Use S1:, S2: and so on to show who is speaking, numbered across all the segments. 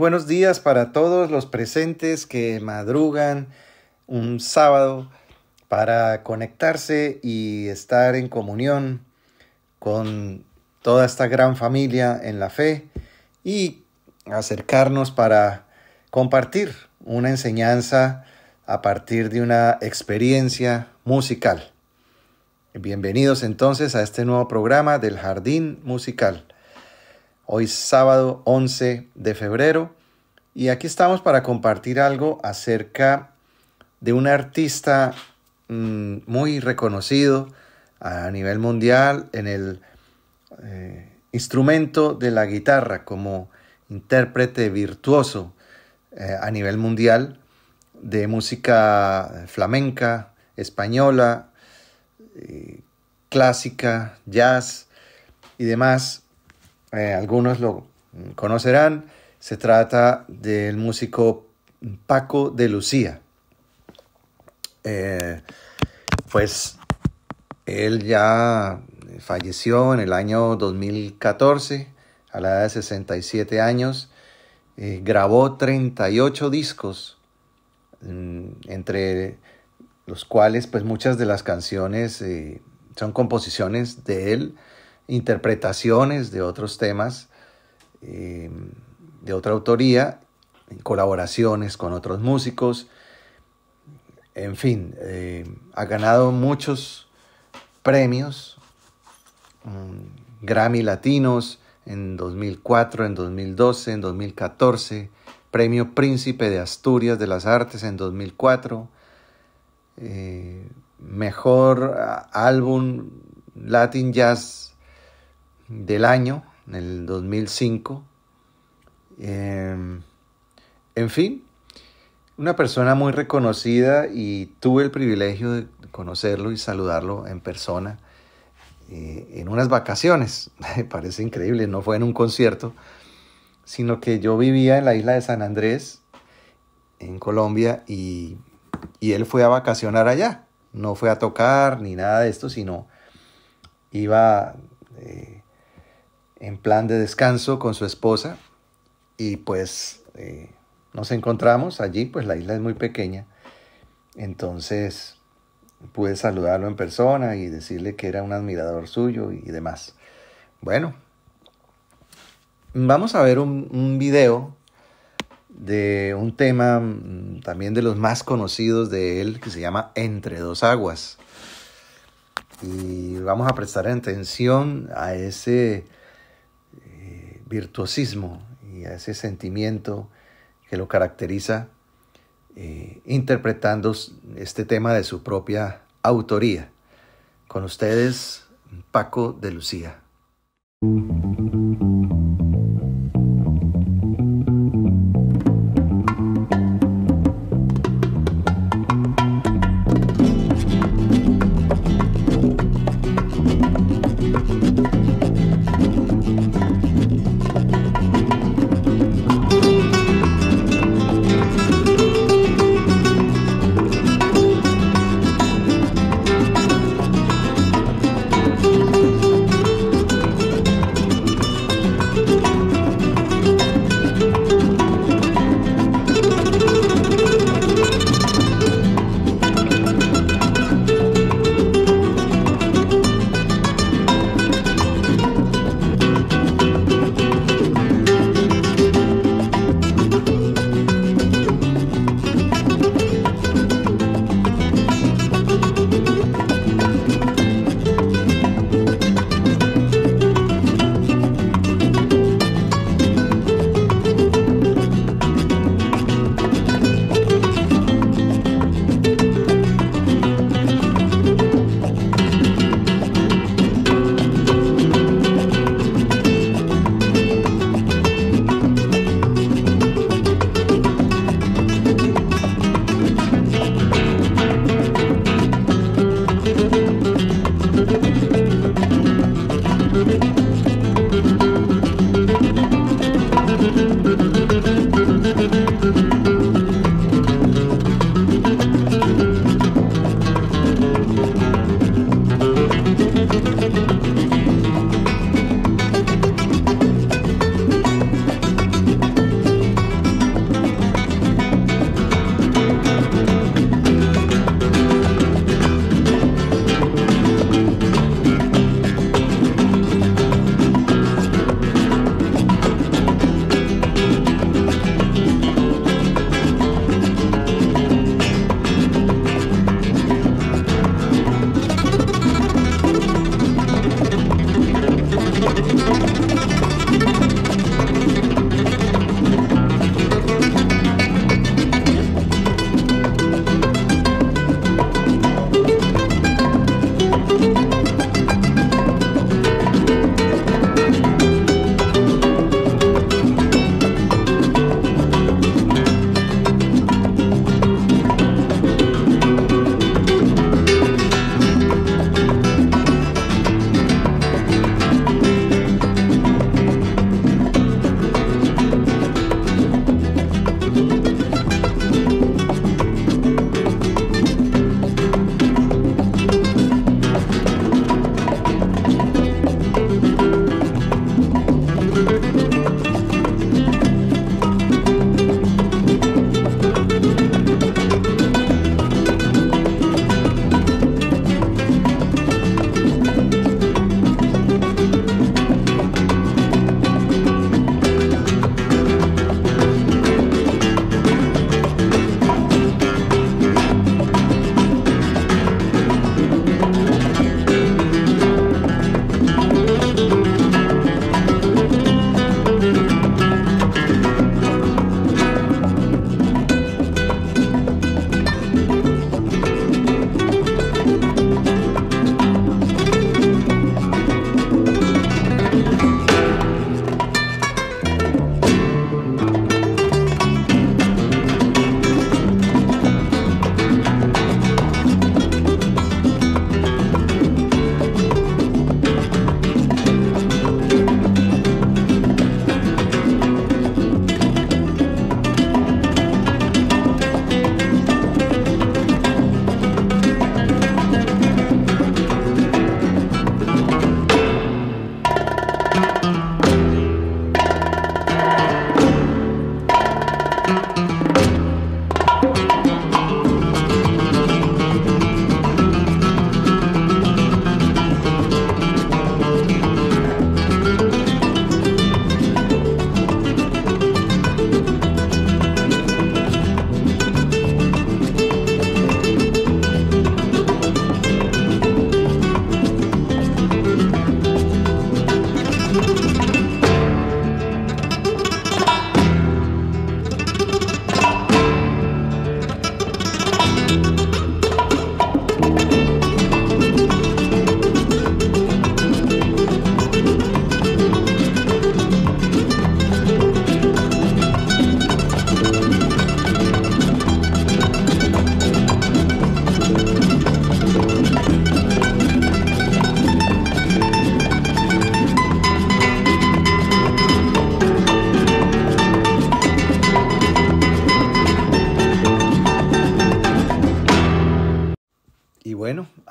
S1: buenos días para todos los presentes que madrugan un sábado para conectarse y estar en comunión con toda esta gran familia en la fe y acercarnos para compartir una enseñanza a partir de una experiencia musical. Bienvenidos entonces a este nuevo programa del Jardín Musical. Hoy sábado 11 de febrero y aquí estamos para compartir algo acerca de un artista mm, muy reconocido a nivel mundial en el eh, instrumento de la guitarra como intérprete virtuoso eh, a nivel mundial de música flamenca, española, eh, clásica, jazz y demás. Eh, algunos lo conocerán. Se trata del músico Paco de Lucía. Eh, pues él ya falleció en el año 2014 a la edad de 67 años. Eh, grabó 38 discos, mm, entre los cuales pues muchas de las canciones eh, son composiciones de él, interpretaciones de otros temas eh, de otra autoría, colaboraciones con otros músicos, en fin, eh, ha ganado muchos premios, mm, Grammy Latinos en 2004, en 2012, en 2014, Premio Príncipe de Asturias de las Artes en 2004, eh, Mejor Álbum Latin Jazz del año en el 2005. Eh, en fin, una persona muy reconocida y tuve el privilegio de conocerlo y saludarlo en persona eh, en unas vacaciones. Me parece increíble, no fue en un concierto, sino que yo vivía en la isla de San Andrés, en Colombia, y, y él fue a vacacionar allá. No fue a tocar ni nada de esto, sino iba eh, en plan de descanso con su esposa y pues eh, nos encontramos allí, pues la isla es muy pequeña, entonces pude saludarlo en persona y decirle que era un admirador suyo y demás. Bueno, vamos a ver un, un video de un tema mm, también de los más conocidos de él que se llama Entre dos aguas. Y vamos a prestar atención a ese virtuosismo y a ese sentimiento que lo caracteriza eh, interpretando este tema de su propia autoría. Con ustedes, Paco de Lucía.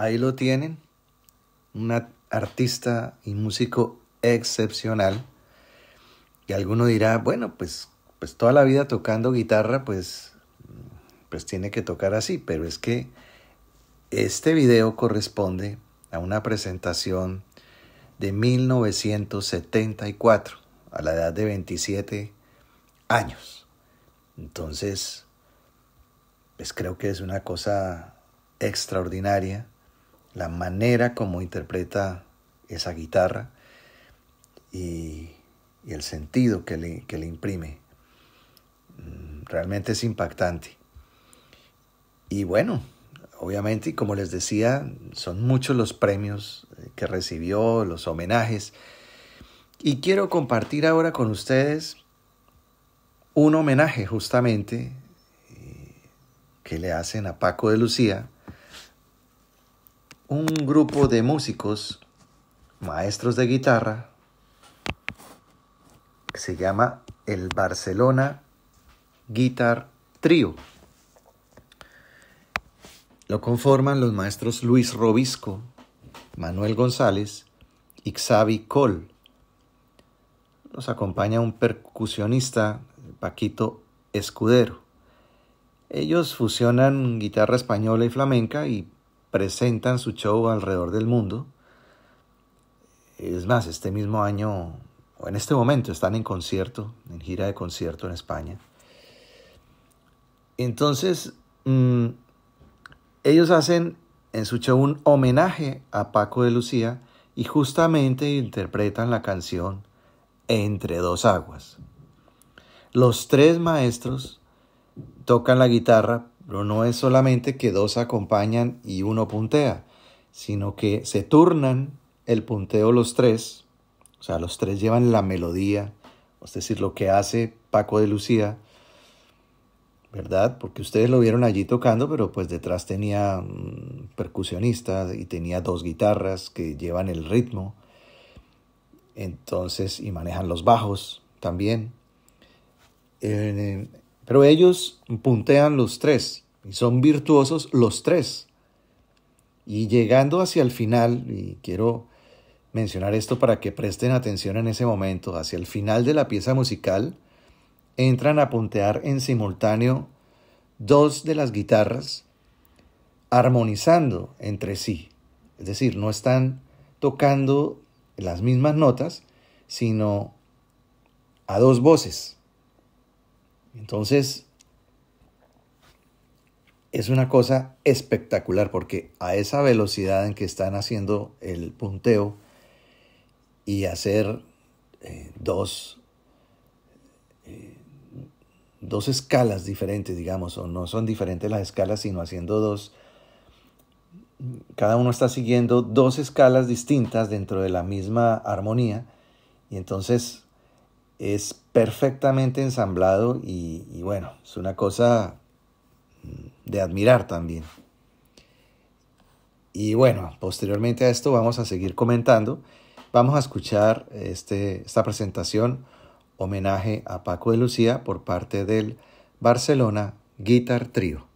S1: Ahí lo tienen. Un artista y músico excepcional. Y alguno dirá, bueno, pues, pues toda la vida tocando guitarra, pues, pues tiene que tocar así. Pero es que este video corresponde a una presentación de 1974, a la edad de 27 años. Entonces, pues creo que es una cosa extraordinaria la manera como interpreta esa guitarra y, el sentido que le, que le imprime. Mm, Realmente es impactante. Y bueno, obviamente, como les decía, son muchos los premios eh, que recibió, los homenajes. Y quiero compartir ahora con ustedes un homenaje justamente eh, que le hacen a Paco de Lucía, un grupo de músicos, maestros de guitarra, que se llama el Barcelona Guitar Trio. Lo conforman los maestros Luis Robisco, Manuel González y Xavi Col. Nos acompaña un percusionista, Paquito Escudero. Ellos fusionan guitarra española y flamenca y presentan su show alrededor del mundo. Es más, este mismo año, o en este momento, están en concierto, en gira de concierto en España. Entonces, mmm, ellos hacen en su show un homenaje a Paco de Lucía y justamente interpretan la canción Entre dos aguas. Los tres maestros tocan la guitarra, pero no es solamente que dos acompañan y uno puntea, sino que se turnan el punteo los tres, o sea, los tres llevan la melodía, es decir, lo que hace Paco de Lucía, ¿verdad? Porque ustedes lo vieron allí tocando, pero pues detrás tenía un percusionista y tenía dos guitarras que llevan el ritmo, entonces, y manejan los bajos también. Pero ellos puntean los tres y son virtuosos los tres. Y llegando hacia el final, y quiero mencionar esto para que presten atención en ese momento, hacia el final de la pieza musical, entran a puntear en simultáneo dos de las guitarras armonizando entre sí. Es decir, no están tocando las mismas notas, sino a dos voces. Entonces, es una cosa espectacular porque a esa velocidad en que están haciendo el punteo y hacer eh, dos, eh, dos escalas diferentes, digamos, o no son diferentes las escalas, sino haciendo dos, cada uno está siguiendo dos escalas distintas dentro de la misma armonía y entonces es perfectamente ensamblado y, bueno, es una cosa de admirar también. Y bueno, posteriormente a esto vamos a seguir comentando. Vamos a escuchar este, esta presentación, homenaje a Paco de Lucía por parte del Barcelona Guitar Trio.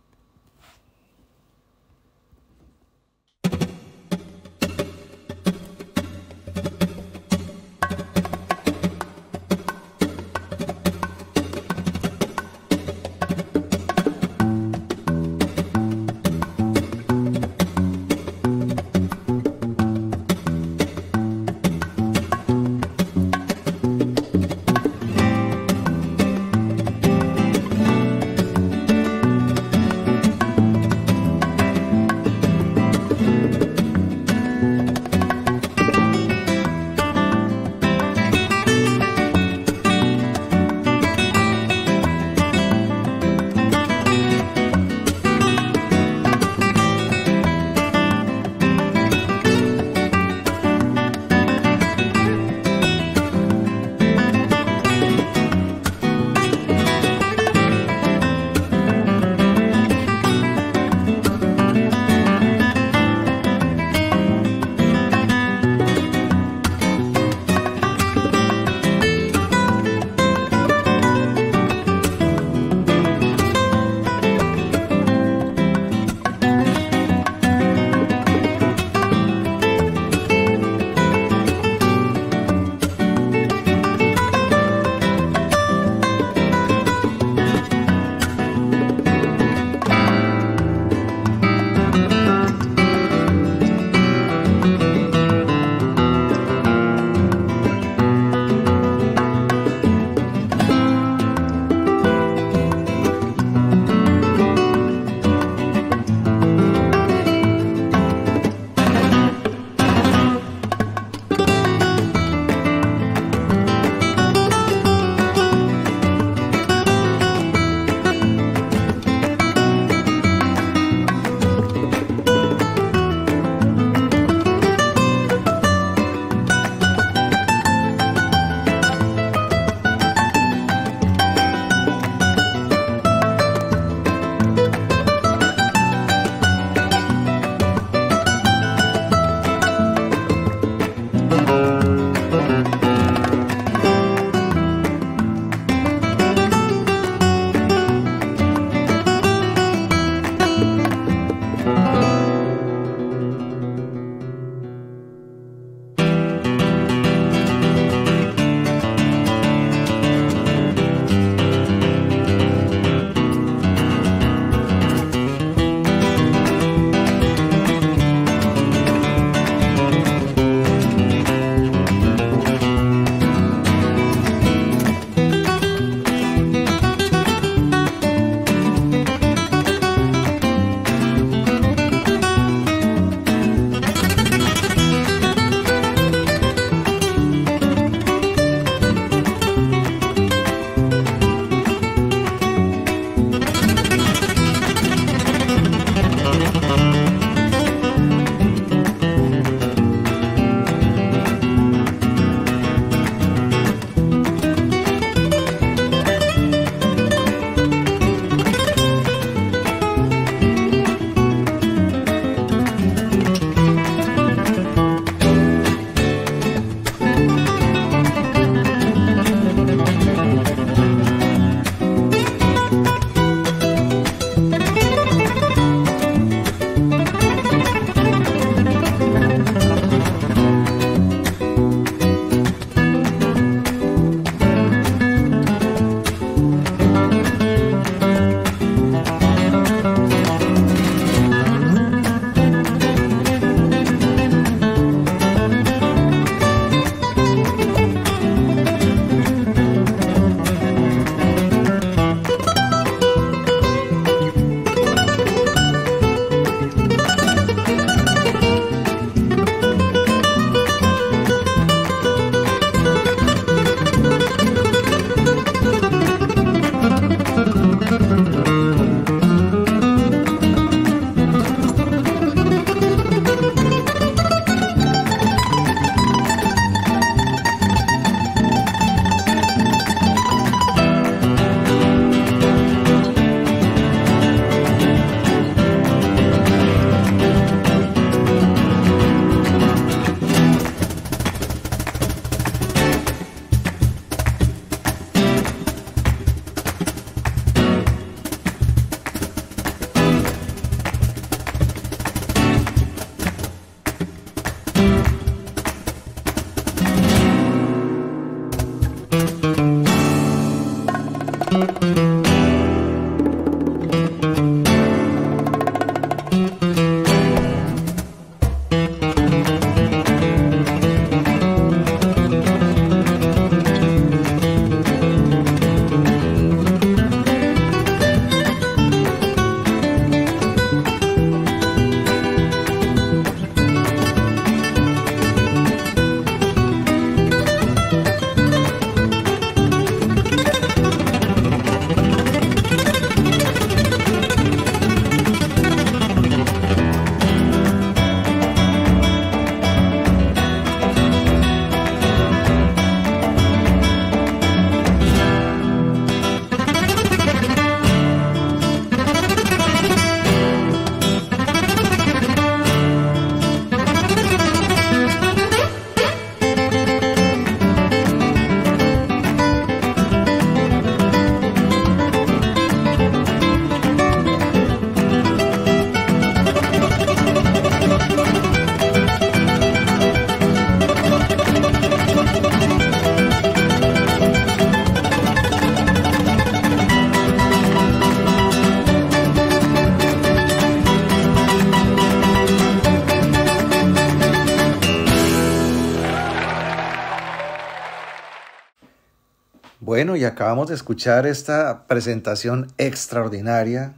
S1: Bueno, y acabamos de escuchar esta presentación extraordinaria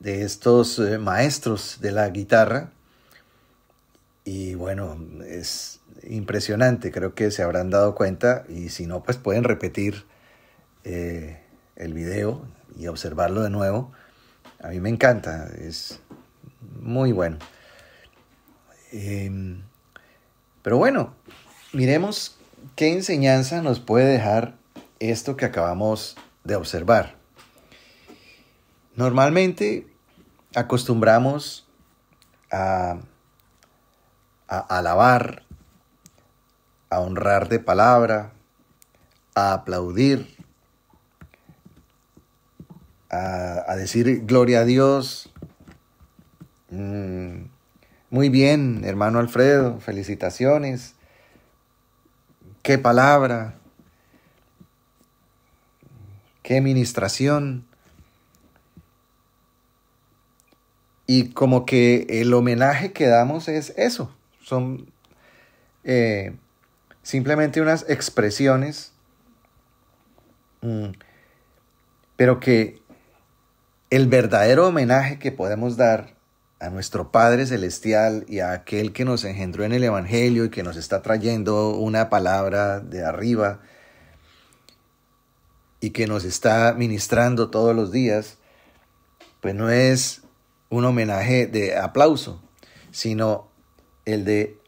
S1: de estos eh, maestros de la guitarra. Y bueno, es impresionante, creo que se habrán dado cuenta y si no, pues pueden repetir eh, el video y observarlo de nuevo. A mí me encanta, es muy bueno. Em, pero bueno, miremos qué enseñanza nos puede dejar esto que acabamos de observar. Normalmente acostumbramos a, alabar, a honrar de palabra, a aplaudir, a, a decir gloria a Dios. Mm, muy bien, hermano Alfredo, felicitaciones. Qué palabra, qué ministración. Y como que el homenaje que damos es eso, son eh, simplemente unas expresiones, mm, pero que el verdadero homenaje que podemos dar a nuestro Padre Celestial y a aquel que nos engendró en el Evangelio y que nos está trayendo una palabra de arriba y que nos está ministrando todos los días, pues no es un homenaje de aplauso, sino el de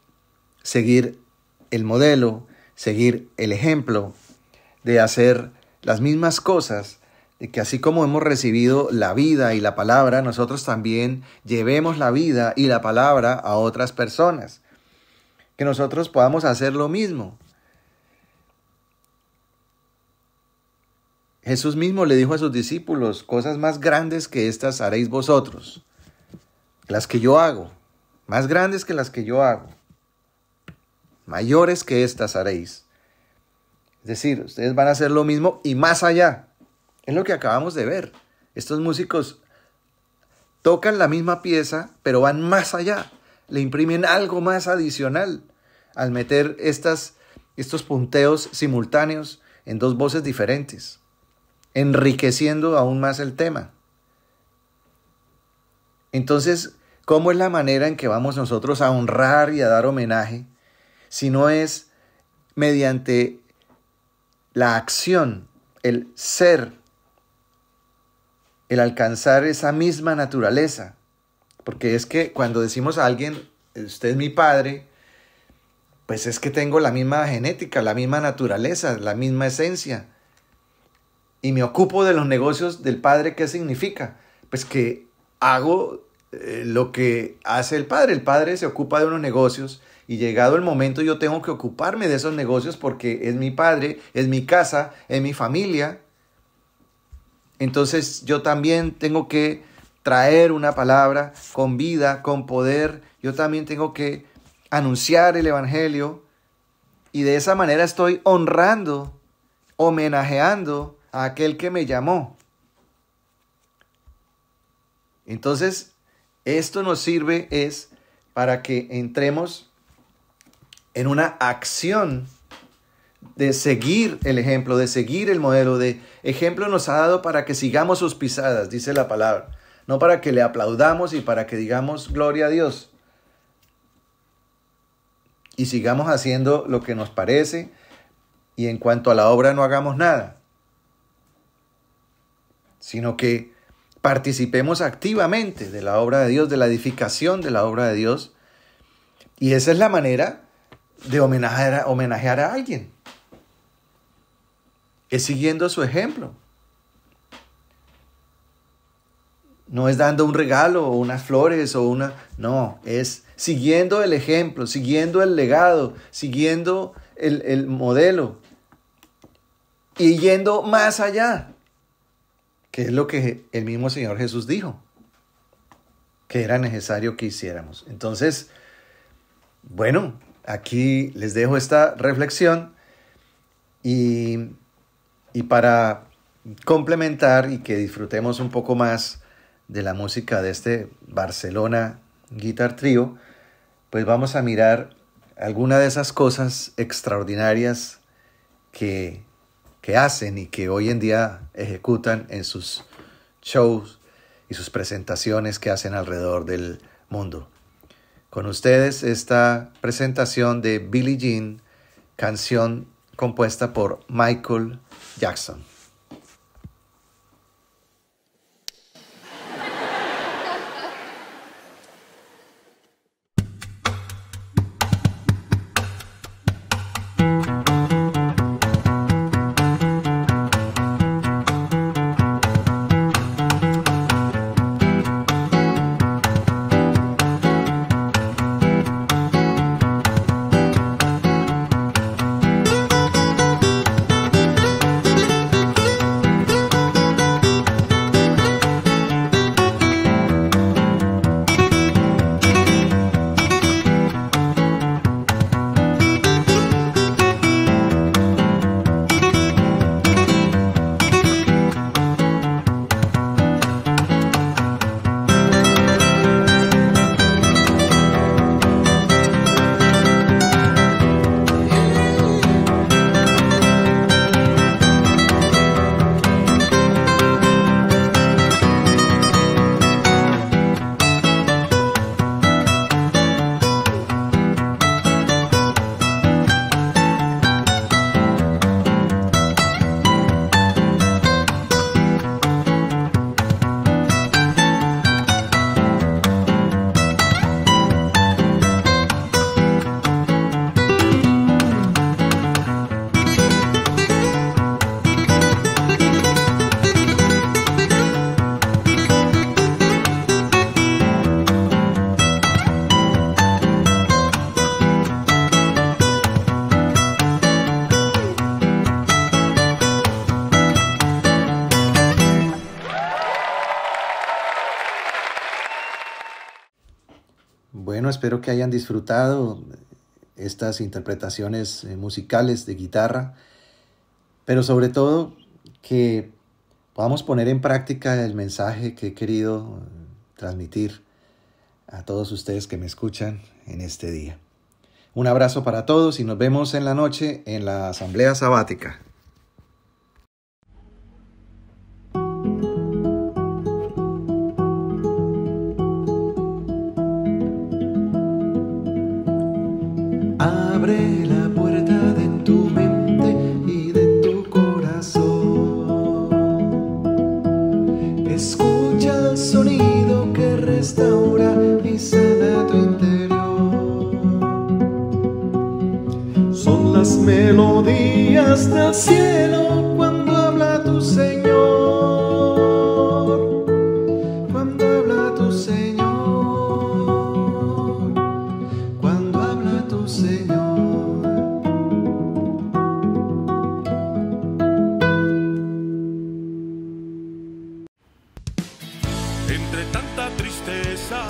S1: seguir el modelo, seguir el ejemplo, de hacer las mismas cosas, de que así como hemos recibido la vida y la palabra, nosotros también llevemos la vida y la palabra a otras personas. Que nosotros podamos hacer lo mismo. Jesús mismo le dijo a sus discípulos, cosas más grandes que estas haréis vosotros, las que yo hago, más grandes que las que yo hago, mayores que estas haréis. Es decir, ustedes van a hacer lo mismo y más allá. Es lo que acabamos de ver. Estos músicos tocan la misma pieza, pero van más allá. Le imprimen algo más adicional al meter estas, estos punteos simultáneos en dos voces diferentes, enriqueciendo aún más el tema. Entonces, ¿cómo es la manera en que vamos nosotros a honrar y a dar homenaje si no es mediante la acción, el ser el alcanzar esa misma naturaleza. Porque es que cuando decimos a alguien, usted es mi padre, pues es que tengo la misma genética, la misma naturaleza, la misma esencia. Y me ocupo de los negocios del padre, ¿qué significa? Pues que hago eh, lo que hace el padre. El padre se ocupa de unos negocios y llegado el momento yo tengo que ocuparme de esos negocios porque es mi padre, es mi casa, es mi familia. Entonces yo también tengo que traer una palabra con vida, con poder. Yo también tengo que anunciar el Evangelio. Y de esa manera estoy honrando, homenajeando a aquel que me llamó. Entonces, esto nos sirve es para que entremos en una acción de seguir el ejemplo, de seguir el modelo, de ejemplo nos ha dado para que sigamos sus pisadas, dice la palabra, no para que le aplaudamos y para que digamos gloria a Dios. Y sigamos haciendo lo que nos parece y en cuanto a la obra no hagamos nada, sino que participemos activamente de la obra de Dios, de la edificación de la obra de Dios. Y esa es la manera de homenajear, homenajear a alguien es siguiendo su ejemplo. No es dando un regalo o unas flores o una... No, es siguiendo el ejemplo, siguiendo el legado, siguiendo el, el modelo y yendo más allá, es lo que el mismo Señor Jesús dijo, que era necesario que hiciéramos. Entonces, bueno, aquí les dejo esta reflexión y y para complementar y que disfrutemos un poco más de la música de este Barcelona Guitar Trio, pues vamos a mirar alguna de esas cosas extraordinarias que, que hacen y que hoy en día ejecutan en sus shows y sus presentaciones que hacen alrededor del mundo. Con ustedes esta presentación de Billie Jean, canción compuesta por Michael Jackson. Espero que hayan disfrutado estas interpretaciones eh, musicales de guitarra, pero sobre todo que podamos poner en práctica el mensaje que he querido eh, transmitir a todos ustedes que me escuchan en este día. Un abrazo para todos y nos vemos en la noche en la Asamblea Sabática.
S2: Melodías del cielo cuando habla tu Señor. Cuando habla tu Señor. Cuando habla tu Señor.
S3: Entre tanta tristeza